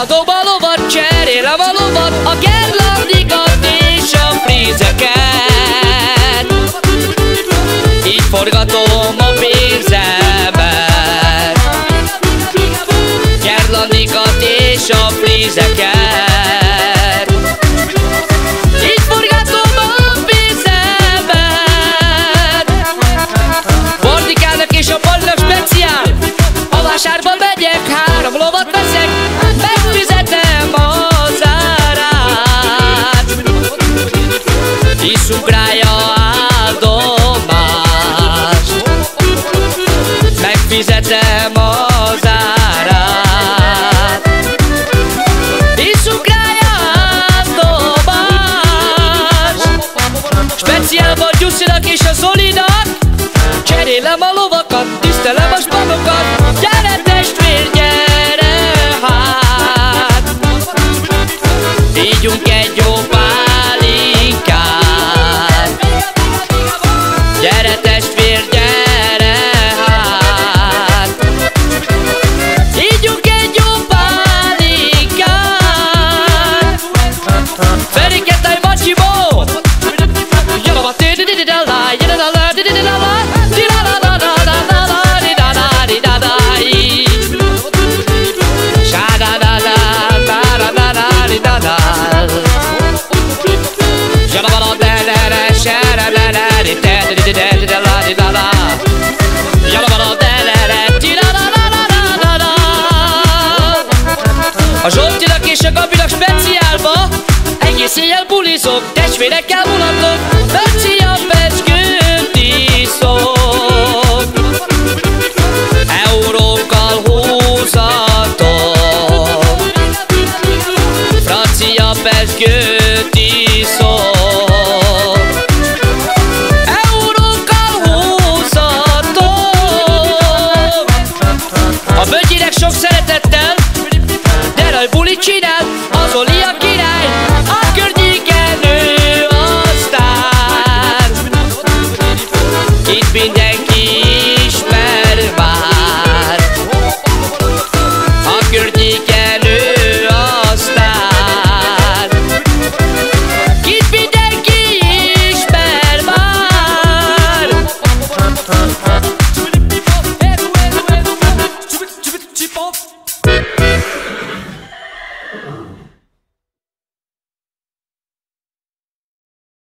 Haladom a lovat, cserélem a lovat A gerlandikat és a frízeket Így forgatom a pénzemet. Gerlandikat és a frízeket Tisztelem a lovakat, tisztelem a spanokat A Zsoltinak és a Gabinak speciálba. Egész éjjel bulizok, testvérekkel mulatok. Beci a fecskőt iszok Eurókkal húzatok. Francia fecskőt iszok sok szeretet ezzel bulit csinál, az Oli a király A környéken ő aztán Itt minden